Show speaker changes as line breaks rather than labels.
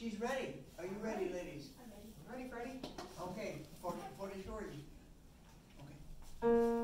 She's ready. Are you ready, ladies?
I'm
ready. Ready, Freddie?
Okay, for, for the story. Okay.